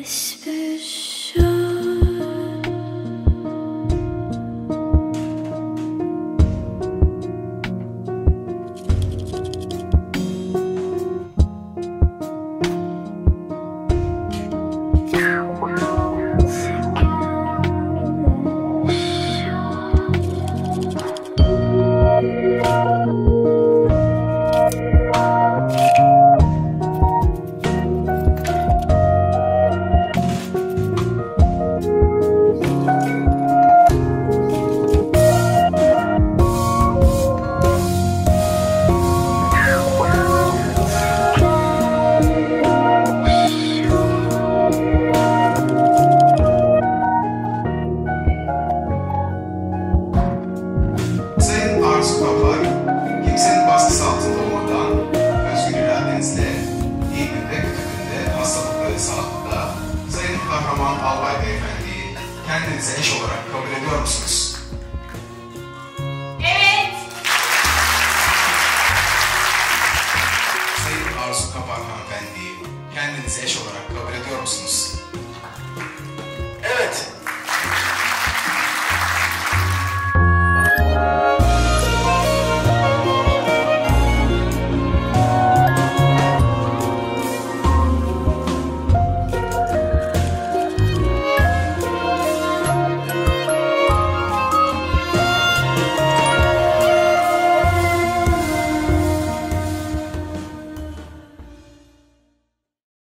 whisper. kendinize eş olarak kabul ediyor musunuz?